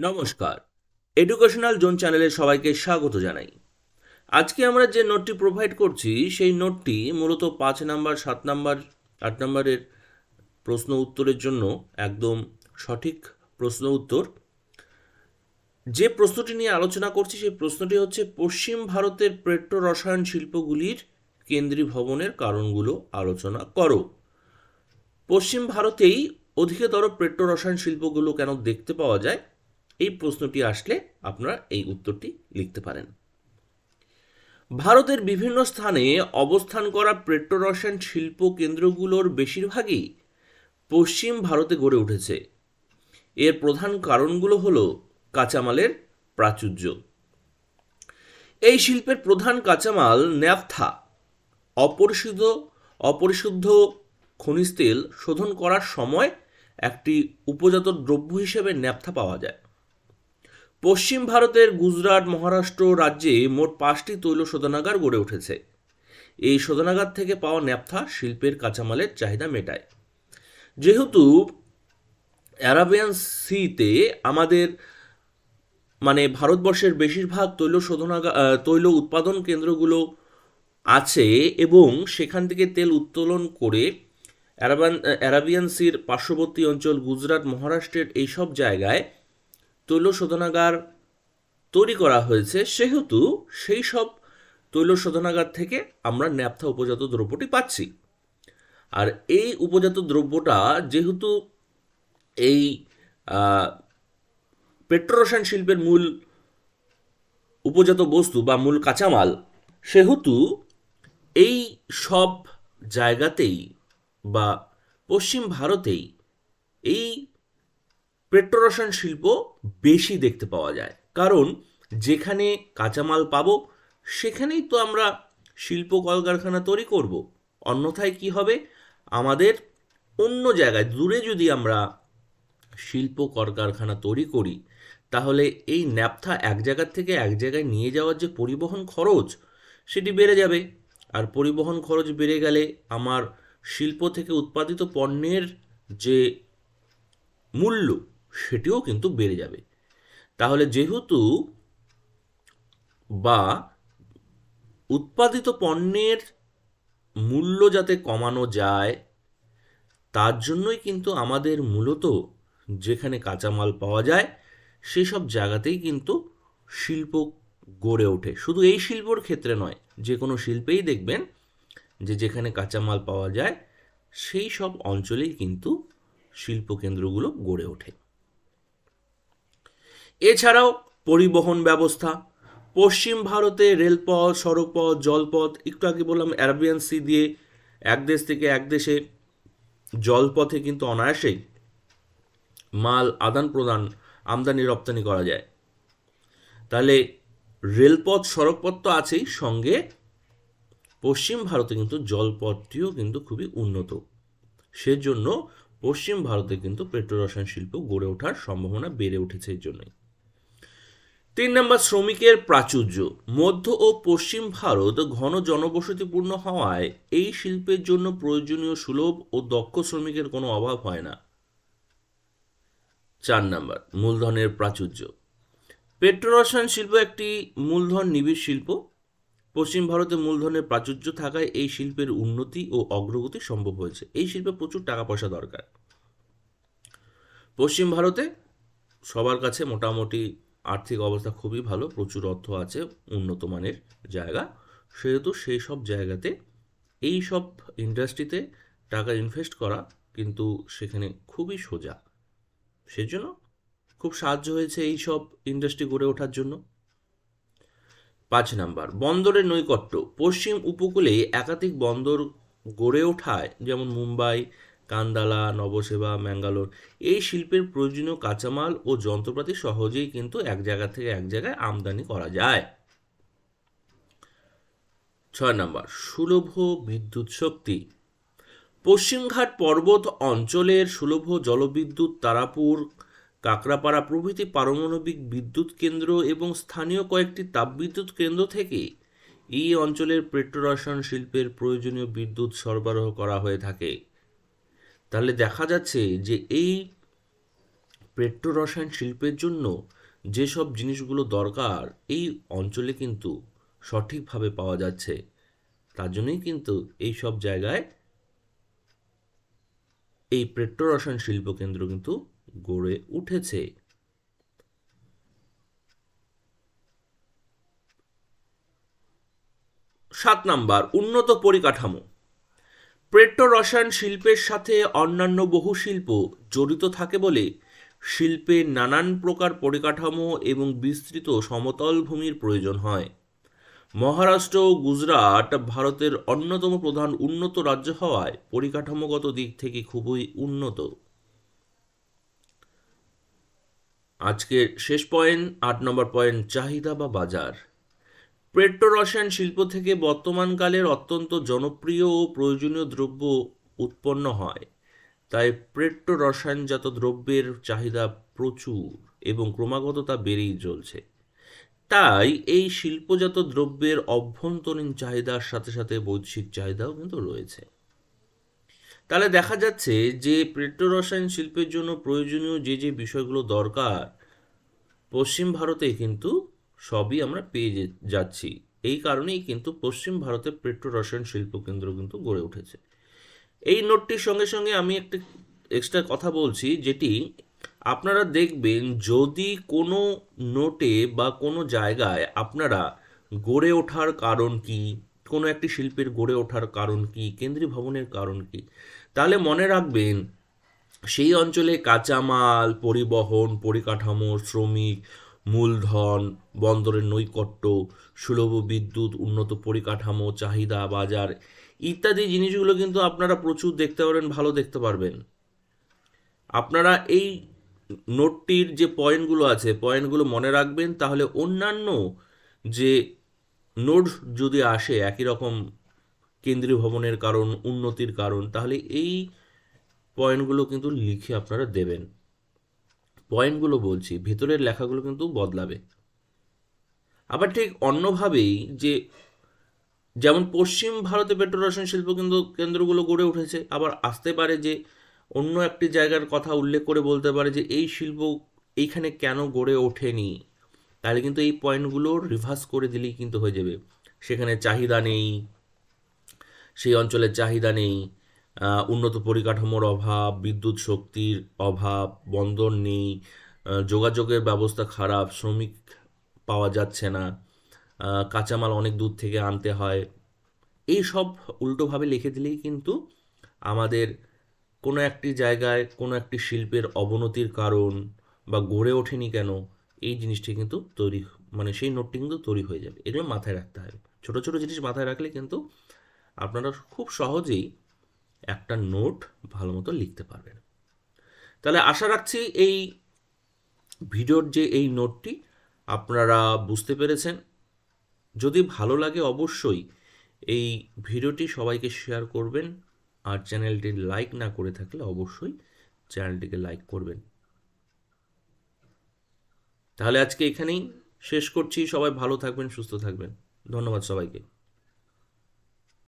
নমস্কার। Educational zone চ্যানেলে সবাইকে স্বাগত জানাই। আজকে আমরা যে নোটটি প্রোভাইড করছি, সেই নোটটি মূলত পাঁচ নাম্বার, সাত নাম্বার, আট নাম্বারের প্রশ্ন উত্তরের জন্য একদম সঠিক প্রশ্ন উত্তর। যে প্রশ্নটি নিয়ে আলোচনা করছি, সেই প্রশ্নটি হচ্ছে, পশ্চিম ভারতের পেট্রো রসায়ন শিল্পগুলির কেন্দ্রীয় ভবনের কারণগুলো আলোচনা করো। পশ্চিম ভারতেই অধিকতর পেট্রো রসায়ন শিল্পগুলো কেন দেখতে পাওয়া যায়? এই প্রশ্নটি আসলে আপনারা এই উত্তরটি লিখতে পারেন। ভারতের বিভিন্ন স্থানে অবস্থান করা পেট্রো রসায়ন শিল্প কেন্দ্রগুলোর বেশিরভাগই পশ্চিম ভারতে গড়ে উঠেছে। এর প্রধান কারণগুলো হল কাঁচামালের প্রাচুর্য। এই শিল্পের প্রধান কাঁচামাল ন্যাফথা অপরিশুদ্ধ অপরিশুদ্ধ খনিজ তেল শোধন করার সময় একটি উপজাত দ্রব্য হিসেবে ন্যাপথা পাওয়া যায়। পশ্চিম ভারতের গুজরাট, মহারাষ্ট্র রাজ্যে মোট পাঁচটি তৈল শোধনাগার গড়ে উঠেছে। এই শোধনাগার থেকে পাওয়া ন্যাপথা শিল্পের কাঁচামালের চাহিদা মেটায়। যেহেতু অ্যারাবিয়ান সিতে আমাদের মানে ভারতবর্ষের বেশিরভাগ তৈল শোধনাগার তৈল উৎপাদন কেন্দ্রগুলো আছে এবং সেখান থেকে তেল উত্তোলন করে অ্যারাবান, অ্যারাবিয়ান সির পার্শ্ববর্তী অঞ্চল গুজরাট, মহারাষ্ট্রের এইসব জায়গায় তৈল শোধনাগার তৈরি করা হয়েছে, সেহেতু সেই সব তৈল শোধনাগার থেকে আমরা ন্যাপথা উপজাত দ্রব্যটি পাচ্ছি। আর এই উপজাত দ্রব্যটা যেহেতু এই পেট্রোরসায়ন শিল্পের মূল উপজাত বস্তু বা মূল কাঁচামাল, সেহেতু এই সব জায়গাতেই বা পশ্চিম ভারতেই এই পেট্রোরসায়ন শিল্প বেশি দেখতে পাওয়া যায়। কারণ যেখানে কাঁচামাল পাবো, সেখানেই তো আমরা শিল্প কলকারখানা তৈরি করব। অন্যথায় কি হবে? আমাদের অন্য জায়গায়, দূরে যদি আমরা শিল্প কলকারখানা তৈরি করি, তাহলে এই ন্যাপথা এক জায়গার থেকে এক জায়গায় নিয়ে যাওয়ার যে পরিবহন খরচ, সেটি বেড়ে যাবে। আর পরিবহন খরচ বেড়ে গেলে আমার শিল্প থেকে উৎপাদিত পণ্যের যে মূল্য সেটিও কিন্তু বেড়ে যাবে। তাহলে যেহেতু বা উৎপাদিত পণ্যের মূল্য যাতে কমানো যায়, তার জন্যই কিন্তু আমাদের মূলত যেখানে কাঁচামাল পাওয়া যায়, সেসব জায়গাতেই কিন্তু শিল্প গড়ে ওঠে। শুধু এই শিল্পর ক্ষেত্রে নয়, যে কোনো শিল্পেই দেখবেন যে যেখানে কাঁচামাল পাওয়া যায়, সেই সব অঞ্চলেই কিন্তু শিল্প কেন্দ্রগুলো গড়ে ওঠে। এছাড়াও পরিবহন ব্যবস্থা, পশ্চিম ভারতে রেলপথ, সড়কপথ, জলপথ, একটু আগে বললাম অ্যারাবিয়ান সি দিয়ে এক দেশ থেকে এক দেশে জলপথে কিন্তু অনায়াসেই মাল আদান প্রদান আমদানি রপ্তানি করা যায়। তাহলে রেলপথ, সড়কপথ তো আছেই, সঙ্গে পশ্চিম ভারতে কিন্তু জলপথটিও কিন্তু খুবই উন্নত। সেজন্য পশ্চিম ভারতে কিন্তু পেট্রোরসায়ন শিল্প গড়ে ওঠার সম্ভাবনা বেড়ে উঠেছে এর জন্যই। তিন নম্বর শ্রমিকের প্রাচুর্য। মধ্য ও পশ্চিম ভারত ঘন জনবসতিপূর্ণ হওয়ায় এই শিল্পের জন্য প্রয়োজনীয় সুলভ ও দক্ষ শ্রমিকের কোনো অভাব হয় না। চার নম্বর, মূলধনের প্রাচুর্য। পেট্রোরসায়ন শিল্প একটি মূলধন নিবিড় শিল্প। পশ্চিম ভারতে মূলধনের প্রাচুর্য থাকায় এই শিল্পের উন্নতি ও অগ্রগতি সম্ভব হয়েছে। এই শিল্পে প্রচুর টাকা পয়সা দরকার। পশ্চিম ভারতে সবার কাছে মোটামুটি আর্থিক অবস্থা খুবই ভালো, প্রচুর অর্থ আছে, উন্নত মানের জায়গা। সেহেতু সেই সব জায়গাতে, এই সব ইন্ডাস্ট্রিতে টাকা ইনভেস্ট করা কিন্তু সেখানে খুবই সোজা। সেজন্য খুব সাহায্য হয়েছে এই সব ইন্ডাস্ট্রি গড়ে ওঠার জন্য। পাঁচ নাম্বার, বন্দরের নৈকট্য। পশ্চিম উপকূলে একাধিক বন্দর গড়ে ওঠায়, যেমন মুম্বাই কান্দালা, নবসেবা, ম্যাঙ্গালোর। এই শিল্পের প্রয়োজনীয় কাঁচামাল ও যন্ত্রপাতি সহজেই কিন্তু এক জায়গা থেকে এক জায়গায় আমদানি করা যায়। ছয় নম্বর, সুলভ বিদ্যুৎ শক্তি। পশ্চিমঘাট পর্বত অঞ্চলের সুলভ জলবিদ্যুৎ, তারাপুর কাকরাপাড়া প্রভৃতি পারমাণবিক বিদ্যুৎ কেন্দ্র এবং স্থানীয় কয়েকটি তাপবিদ্যুৎ কেন্দ্র থেকে এই অঞ্চলের পেট্রোরসায়ন শিল্পের প্রয়োজনীয় বিদ্যুৎ সরবরাহ করা হয়ে থাকে। তাহলে দেখা যাচ্ছে যে এই পেট্রো রসায়ন শিল্পের জন্য যেসব জিনিসগুলো দরকার, এই অঞ্চলে কিন্তু সঠিকভাবে পাওয়া যাচ্ছে। তার জন্যই কিন্তু এই সব জায়গায় এই পেট্রো রসায়ন শিল্প কেন্দ্র কিন্তু গড়ে উঠেছে। সাত নাম্বার, উন্নত পরিকাঠামো। পেট্রো রসায়ন শিল্পের সাথে অন্যান্য বহু শিল্প জড়িত থাকে বলে শিল্পে নানান প্রকার পরিকাঠামো এবং বিস্তৃত সমতল ভূমির প্রয়োজন হয়। মহারাষ্ট্র ও গুজরাট ভারতের অন্যতম প্রধান উন্নত রাজ্য হওয়ায় পরিকাঠামোগত দিক থেকে খুবই উন্নত। আজকে শেষ পয়েন্ট, আট নম্বর পয়েন্ট, চাহিদা বা বাজার। পেট্রো রসায়ন শিল্প থেকে বর্তমানকালের অত্যন্ত জনপ্রিয় ও প্রয়োজনীয় দ্রব্য উৎপন্ন হয়। তাই পেট্রো রসায়নজাত দ্রব্যের চাহিদা প্রচুর এবং ক্রমাগত তা বেড়েই চলছে। তাই এই শিল্পজাত দ্রব্যের অভ্যন্তরীণ চাহিদার সাথে সাথে বৈশ্বিক চাহিদাও কিন্তু রয়েছে। তাহলে দেখা যাচ্ছে যে পেট্রো রসায়ন শিল্পের জন্য প্রয়োজনীয় যে যে বিষয়গুলো দরকার, পশ্চিম ভারতে কিন্তু সবই আমরা পেয়ে যাচ্ছি। এই কারণেই কিন্তু পশ্চিম ভারতে পেট্রো রসায়ন শিল্প কেন্দ্র কিন্তু গড়ে উঠেছে। এই নোটটির সঙ্গে সঙ্গে আমি একটা এক্সট্রা কথা বলছি, যেটি আপনারা দেখবেন যদি কোনো নোটে বা কোনো জায়গায় আপনারা গড়ে ওঠার কারণ কি, কোনো একটি শিল্পের গড়ে ওঠার কারণ কি, কেন্দ্রীয় ভবনের কারণ কি, তাহলে মনে রাখবেন সেই অঞ্চলে কাঁচামাল, পরিবহন পরিকাঠামো শ্রমিক মূলধন, বন্দরের নৈকট্য, সুলভ বিদ্যুৎ, উন্নত পরিকাঠামো, চাহিদা, বাজার ইত্যাদি জিনিসগুলো কিন্তু আপনারা প্রচুর দেখতে পারবেন, ভালো দেখতে পারবেন। আপনারা এই নোটটির যে পয়েন্টগুলো আছে, পয়েন্টগুলো মনে রাখবেন, তাহলে অন্যান্য যে নোট যদি আসে, একই রকম কেন্দ্রীয় ভবনের কারণ, উন্নতির কারণ, তাহলে এই পয়েন্টগুলো কিন্তু লিখে আপনারা দেবেন। পয়েন্টগুলো বলছি, ভেতরের লেখাগুলো কিন্তু বদলাবে। আবার ঠিক অন্যভাবেই যে যেমন পশ্চিম ভারতে পেট্রো রসায়ন শিল্প কেন্দ্র কেন্দ্রগুলো গড়ে উঠেছে, আবার আসতে পারে যে অন্য একটি জায়গার কথা উল্লেখ করে বলতে পারে যে এই শিল্প এইখানে কেন গড়ে ওঠেনি। তাহলে কিন্তু এই পয়েন্টগুলো রিভার্স করে দিলেই কিন্তু হয়ে যাবে। সেখানে চাহিদা নেই, সেই অঞ্চলের চাহিদা নেই উন্নত পরিকাঠামোর অভাব, বিদ্যুৎ শক্তির অভাব, বন্দর নেই যোগাযোগের ব্যবস্থা খারাপ, শ্রমিক পাওয়া যাচ্ছে না কাঁচামাল অনেক দূর থেকে আনতে হয়। এই সব উল্টোভাবে লিখে দিলেই কিন্তু আমাদের কোনো একটি জায়গায়, কোনো একটি শিল্পের অবনতির কারণ বা গড়ে ওঠেনি কেন, এই জিনিসটি কিন্তু তৈরি মানে সেই নোটটি কিন্তু তৈরি হয়ে যাবে। এগুলো মাথায় রাখতে হবে। ছোটো ছোটো জিনিস মাথায় রাখলে কিন্তু আপনারা খুব সহজেই একটা নোট ভালো মতো লিখতে পারবেন। তাহলে আশা রাখছি এই ভিডিওর যে এই নোটটি আপনারা বুঝতে পেরেছেন। যদি ভালো লাগে অবশ্যই এই ভিডিওটি সবাইকে শেয়ার করবেন আর চ্যানেলটি লাইক না করে থাকলে অবশ্যই চ্যানেলটিকে লাইক করবেন। তাহলে আজকে এখানেই শেষ করছি। সবাই ভালো থাকবেন, সুস্থ থাকবেন। ধন্যবাদ সবাইকে।